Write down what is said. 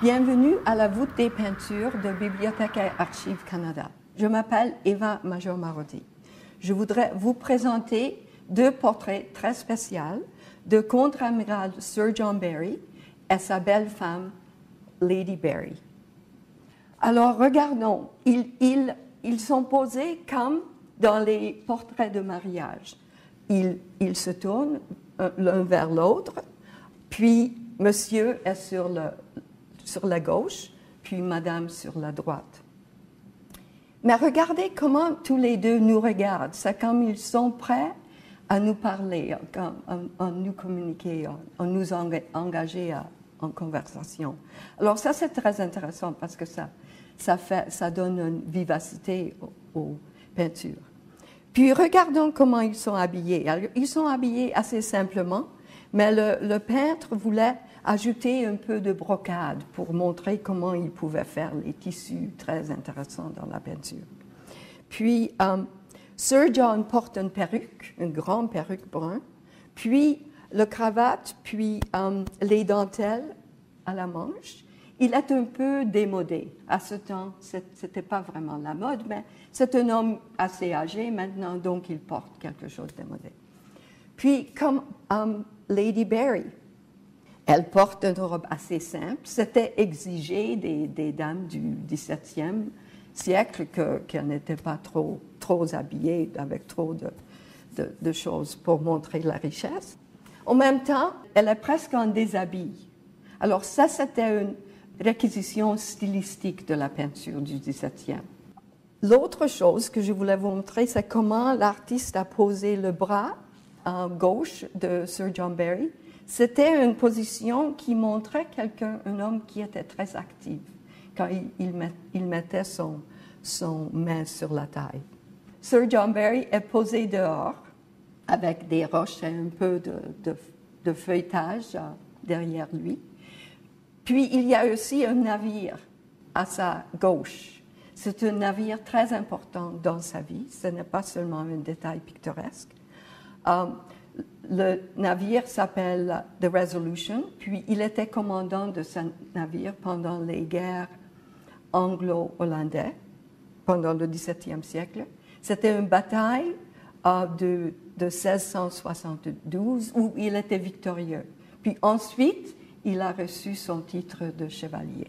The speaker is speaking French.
Bienvenue à la voûte des peintures de Bibliothèque et Archives Canada. Je m'appelle Eva Major-Marotti. Je voudrais vous présenter deux portraits très spéciaux de contre-amiral Sir John Barry et sa belle femme Lady Barry. Alors regardons, ils, ils, ils sont posés comme dans les portraits de mariage. Ils, se tournent euh, l'un vers l'autre, puis monsieur est sur, le, sur la gauche, puis madame sur la droite. Mais regardez comment tous les deux nous regardent. C'est comme ils sont prêts à nous parler, à, nous communiquer, à, nous engager en conversation. Alors ça, c'est très intéressant parce que ça, ça, fait, ça donne une vivacité aux, peintures. Puis regardons comment ils sont habillés. ils sont habillés assez simplement, mais le, peintre voulait ajouter un peu de brocade pour montrer comment il pouvait faire les tissus très intéressants dans la peinture. Puis euh, Sir John porte une perruque, une grande perruque brun, puis le cravate, puis euh, les dentelles à la manche. Il est un peu démodé. À ce temps, ce n'était pas vraiment la mode, mais c'est un homme assez âgé maintenant, donc il porte quelque chose de démodé. Puis, comme euh, Lady Barry, elle porte une robe assez simple. C'était exigé des, dames du XVIIe siècle qu'elle n'était pas trop, trop habillée avec trop de, choses pour montrer la richesse. En même temps, elle est presque en déshabille. Alors ça, c'était une réquisition stylistique de la peinture du XVIIe. L'autre chose que je voulais vous montrer, c'est comment l'artiste a posé le bras gauche de Sir John Barry. C'était une position qui montrait quelqu'un, un homme qui était très actif quand il, mettait son, son main sur la taille. Sir John Barry est posé dehors avec des roches et un peu de, de, feuilletage euh, derrière lui. Puis il y a aussi un navire à sa gauche. C'est un navire très important dans sa vie. Ce n'est pas seulement un détail picturesque. Euh, le navire s'appelle The Resolution, puis il était commandant de ce navire pendant les guerres anglo-hollandaises, pendant le XVIIe siècle. C'était une bataille euh, de, de 1672 où il était victorieux. Puis ensuite, il a reçu son titre de chevalier.